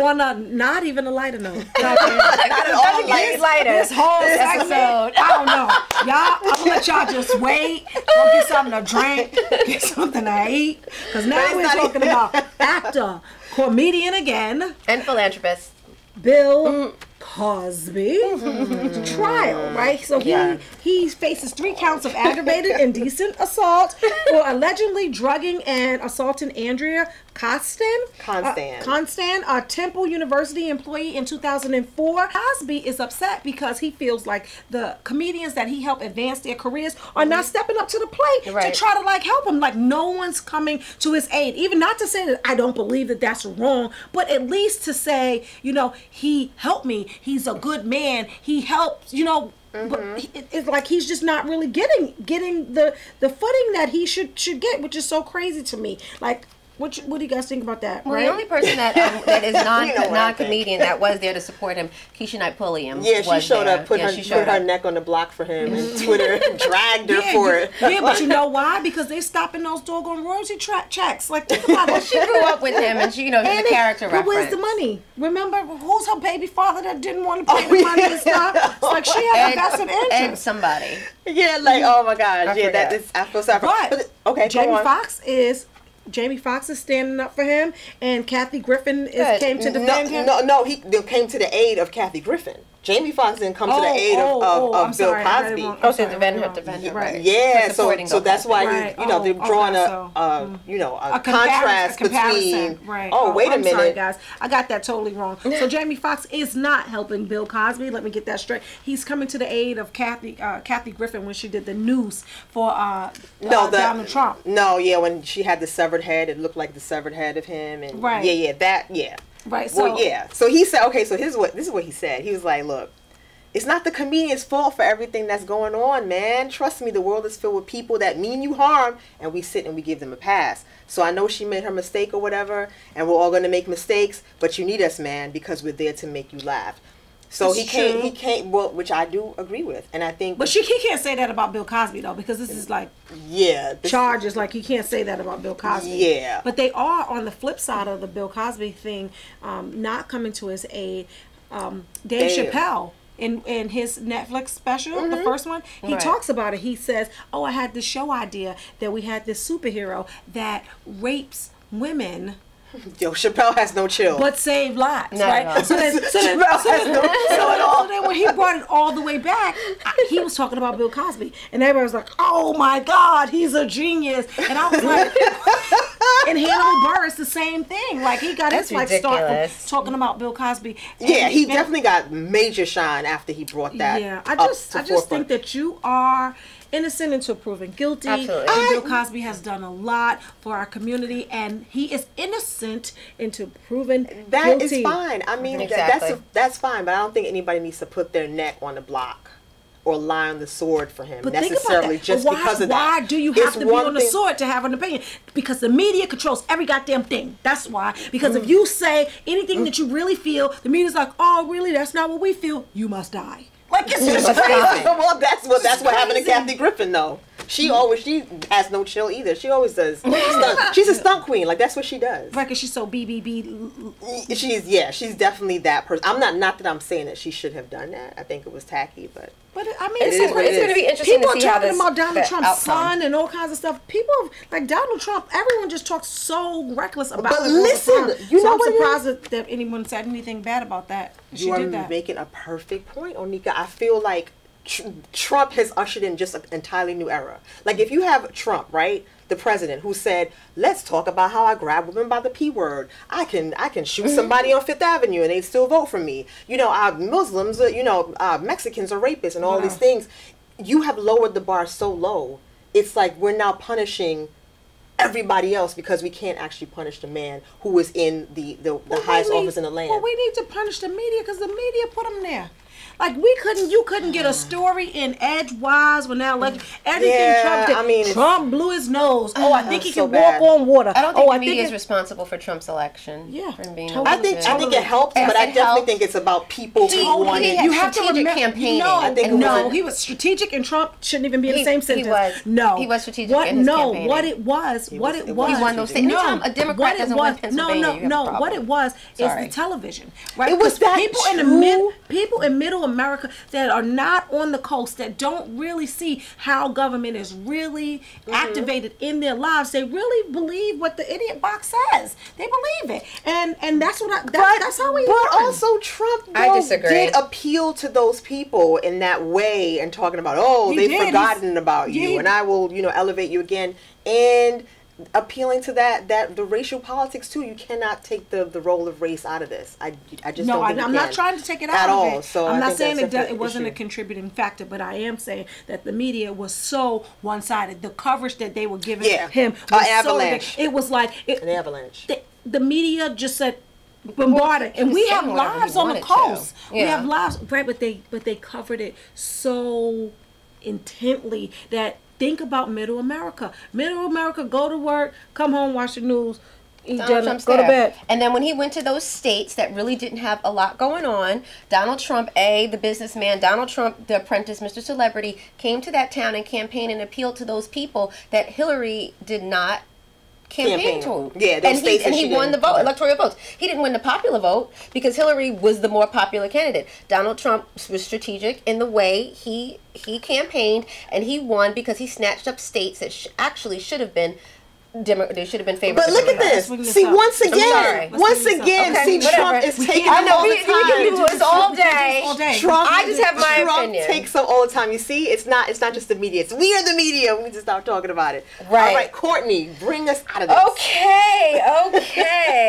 on a not even a lighter note. Okay. Not at all light. lighter. This whole This segment, episode. I don't know. Y'all, I'm gonna let y'all just wait. Go get something to drink, get something to eat. Because now it's we're talking even- about actor, comedian again, And philanthropist. Bill mm. Cosby trial, right? So he Yeah. he faces three counts of aggravated indecent assault for allegedly drugging and assaulting Andrea Costin. Constand. Uh, Constand, a Temple University employee in 2004. Cosby is upset because he feels like the comedians that he helped advance their careers are not stepping up to the plate Right. to try to like help him. Like no one's coming to his aid. Even not to say that I don't believe that that's wrong, but at least to say, you know, he helped me. He's a good man. He helps you know, but mm-hmm. he- it- it's like he's just not really getting getting the the footing that he should should get, which is so crazy to me. Like, what you- what do you guys think about that? Well, right? the only person that um, that is non You know non comedian that was there to support him, Keshia Knight Pulliam. Yeah, she showed there. up, put yeah, her she put showed her up. neck on the block for him, and Twitter dragged her yeah, for you- it. yeah, but you know why? Because they're stopping those doggone royalty tra- checks. Like, think about it. She grew up with him, and she, you know, she's And a it- character but reference. where's the money? Remember, who's her baby father that didn't want to pay Oh, the money yeah. and stuff? It's like she had a vested And interest. somebody. Yeah, like oh my gosh, I yeah, that forgot. is I feel sorry. for- But okay, go Jamie on. Foxx is Jamie Foxx is standing up for him, and Kathy Griffin is Good. came to mm-hmm. No, defend him. no, no, he came to the aid of Kathy Griffin. Jamie Foxx didn't come to the Oh, aid oh, of, of, oh, of I'm Bill sorry, I read it Cosby. wrong. Oh, I'm to sorry, defend I her, read defend her, right. Yeah, For so so Bill that's why Cosby. you Right. you know Oh, they're drawing okay, a, so, a you know a, a contrast a comparison. between. right. Oh, wait a I'm minute. sorry, guys. I got that totally wrong. So Jamie Foxx is not helping Bill Cosby. Let me get that straight. He's coming to the aid of Kathy uh, Kathy Griffin when she did the news for uh, No, uh, the, Donald Trump. No, yeah, when she had the severed head, it looked like the severed head of him, and Right. yeah, yeah, that, yeah, Right. well, So yeah. So he said, okay, so here's what this is what he said. He was like, look, it's not the comedian's fault for everything that's going on, man. Trust me, the world is filled with people that mean you harm, and we sit and we give them a pass. So I know she made her mistake or whatever, and we're all gonna make mistakes, but you need us, man, because we're there to make you laugh. So he can't, true. he can't, well, which I do agree with, and I think, But she he can't say that about Bill Cosby though, because this is like yeah, charges. Like you can't say that about Bill Cosby. Yeah. But they are on the flip side of the Bill Cosby thing, um, not coming to his aid. Um, Dave, Dave. Chappelle. In, in his Netflix special, the first one, he Right. talks about it. He says, "Oh, I had this show idea that we had this superhero that rapes women Yo, Chappelle has no chill. but save lives, Not right? at all. So then, so then, Chappelle so has then, no so chill at all. so then when he brought it all the way back, I- he was talking about Bill Cosby, and everybody was like, "Oh my God, he's a genius!" And I was like, and Hannibal Buress, the same thing. Like he got That's his like start from ridiculous. talking about Bill Cosby. Yeah, And- he and- definitely got major shine after he brought that. Yeah, I up just to I just forefront. think that you are innocent until proven guilty. Absolutely. And Bill Cosby has done a lot for our community, and he is innocent until proven that is guilty. fine. I mean, Exactly. that's that's fine, but I don't think anybody needs to put their neck on the block or lie on the sword for him But necessarily just why, because of why that. do you have It's to be one on the thing- sword to have an opinion? Because the media controls every goddamn thing. That's why. Because Mm. if you say anything that you really feel, the media's like, "Oh, really? That's not what we feel. You must die." Like it's just crazy. well, that's what that's what happened to. Kathy Griffin though. She always she has no chill either. She always does. Stunt. She's a stunt queen. Like that's what she does. Like, 'cause she's so BBB. She's yeah. She's definitely that person. I'm not not that I'm saying that she should have done that. I think it was tacky, but But I mean, It it's, like, It's going to be interesting People to are see how talking about Donald Trump's outcome. son and all kinds of stuff. People like Donald Trump. Everyone just talks so reckless about But listen, you so know I'm what is? surprised that, that anyone said anything bad about that. She you are did that. making a perfect point, Onika. I feel like tr- Trump has ushered in just an entirely new era. Like if you have Trump, right, the president, who said, "Let's talk about how I grab women by the p word. I can I can shoot somebody on Fifth Avenue and they still vote for me. You know, uh, Muslims, you know, uh, Mexicans are rapists and all Wow. these things. You have lowered the bar so low. It's like we're now punishing." Everybody else because we can't actually punish the man who is in the the, the Well, highest need- office in the land. Well, we need to punish the media because the media put him there. Like we couldn't, you couldn't get a story in Edgewise when that election. Everything Yeah, Trump did. I mean, Trump blew his nose. Oh, I think he That's so can bad. walk on water. I don't think oh, the I media think is it- responsible for Trump's election. Yeah, being totally. I think I think it elected. helped, Yes, but I definitely helped. think it's about people He- who wanted. he you have to strategic remember. campaigning. No, I think it no, was- he was strategic, and Trump shouldn't even be in He- the same sentence. he sentence. was. No, He was strategic What? in his no, campaigning. what it was, what was- it it was. was He won those states. No, a Democrat what it doesn't win was- Pennsylvania, no, no, no. What it was is the television, right? It was 'Cause that people in the mid, true? people in Middle America that are not on the coast that don't really see how government is really Mm-hmm. activated in their lives. They really believe what the idiot box says. They believe it, and and that's what I. That, that's how we. But won. also, Trump I though, disagree. did appeal to those people in that way and talking about, oh, He they've did. forgotten He's- about you, he- and I will, you know, elevate you again, and appealing to that that the racial politics too. You cannot take the the role of race out of this. I I just no, don't I, think i'm not trying to take it out at of all. it. So I'm I not saying it, do- definitely it wasn't a contributing factor, but I am saying that the media was so one-sided. The coverage that they were giving Yeah. him A was so avalanche. it was like it, An avalanche. the, the media just said bombarded he and we have lives on the wanted to. coast we have lives right but they but they covered it so intently that think about middle america middle america go to work come home watch the news eat Donald dinner, Trump's go to bed And then when he went to those states that really didn't have a lot going on, Donald Trump, A, the businessman, Donald Trump, the apprentice, Mr. Celebrity, came to that town and campaigned and appealed to those people that Hillary did not campaign Campaign. to. Yeah, those and he, and he won the vote, electoral votes. He didn't win the popular vote because Hillary was the more popular candidate. Donald Trump was strategic in the way he he campaigned, and he won because he snatched up states that sh- actually should have been. Demo- they should have been favored. But look at this. See, up. once again, once bring this up. again, Okay, see, whatever. Trump is We taking can't- I know all we, the we can do time. this all day. all day. Trump, I just have my Trump opinion. takes up all the time. You see, it's not it's not just the media. It's we are the media. We need to stop talking about it. Right. All right, Courtney, bring us out of this. Okay, okay.